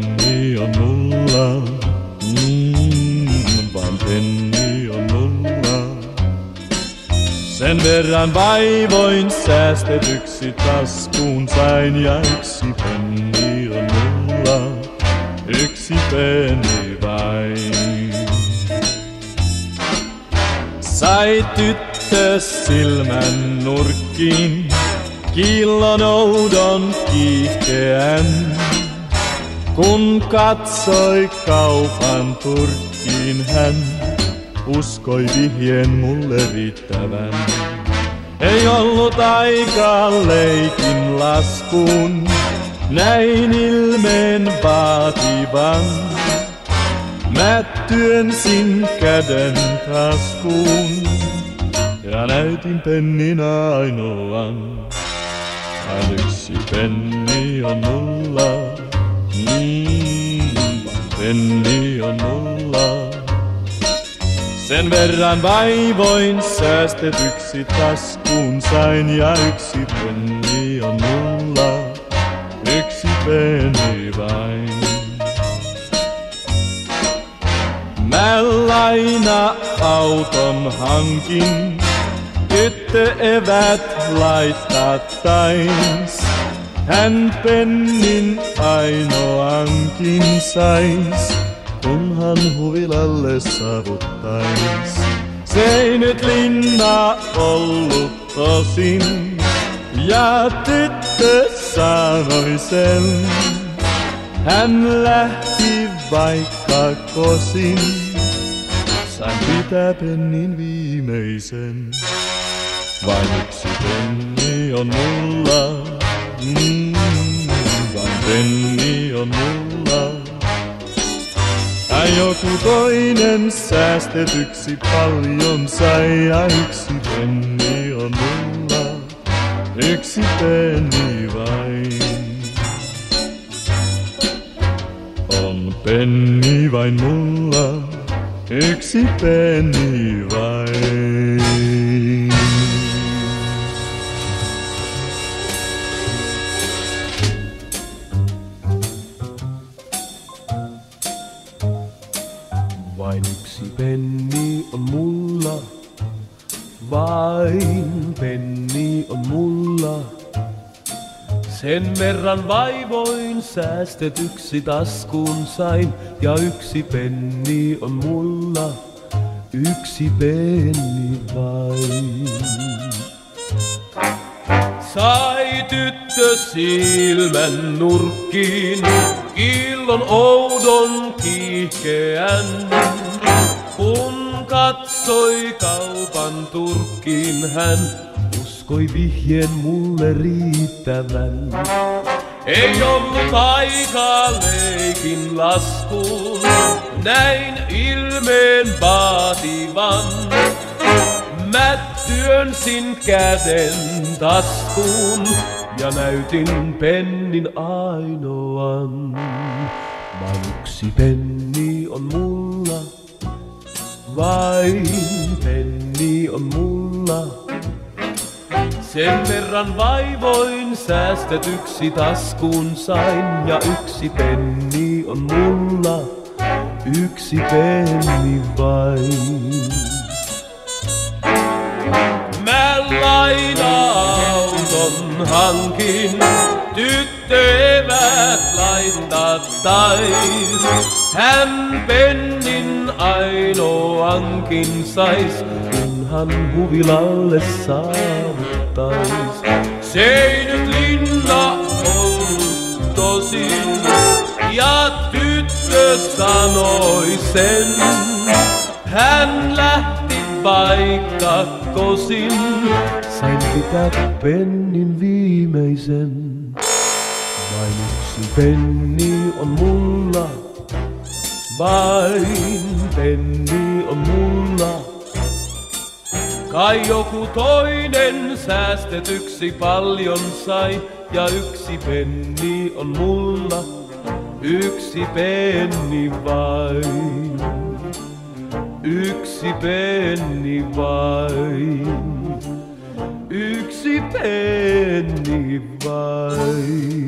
penni on mulla, mm, vain penni on mulla. Sen verran vaivoin säästetyksi taskuun sain ja yksi penni on mulla, yksi penni vain. Sai tyttö silmän nurkkiin, kiillon oudon kiihkeän. Kun katsoi kaupan turkkiin hän, uskoi vihjeen mulle riittävän. Ei ollut aikaa leikin laskuun, näin ilmeen vaativan. Mä työnsin käden taskuun ja näytin pennin ainoan. Vain yksi penni on mulla, mm, vain penni on mulla. Sen verran vaivoin säästetyksi taskuun sain ja yksi penni on mulla, yksi penni vain. Mä laina auton hankin, tyttö evät laittaa tains. Hän pennin ainoankin sais, kunhan huvilalle saavuttais. Se ei nyt linna ollut tosin, ja tyttö sanoi sen. Hän lähti vaikka kosin, sain pitää pennin viimeisen. Vain yksi penni on mulla, mm, vain penni on mulla. Ja joku toinen säästetyksi paljon sai ja yksi penni on mulla, yksi penni vain. On penni vain mulla, yksi penni vain. Vain yksi penni on mulla, vain penni on mulla. Sen verran vaivoin säästetyksi taskuun sain, ja yksi penni on mulla, yksi penni vain. Sai tyttö silmän nurkkiin, killon oudon kiihkeän. Kun katsoi kaupan turkkiin hän, uskoi vihjeen mulle riittävän. Ei ollut aikaa leikin laskuun, näin ilmeen vaativan. Mä työnsin käden taskuun ja näytin pennin ainoan. Vain yksi penni on mulla, vain penni on mulla. Sen verran vaivoin säästetyksi taskuun sain ja yksi penni on mulla, yksi penni vain. Mä laina-auton hankin, laittaa tais. Hän pennin ainoankin sais, kunhan huvilalle saavuttais. Se ei nyt linna ollut tosin, ja tyttö sanoi sen. Hän lähti vaikka kosin, sain pitää pennin viimeisen. Vain yksi penni on mulla, vain penni on mulla. Kai joku toinen säästetyksi paljon sai, ja yksi penni on mulla, yksi penni vain. Yksi penni vain, yksi penni vain.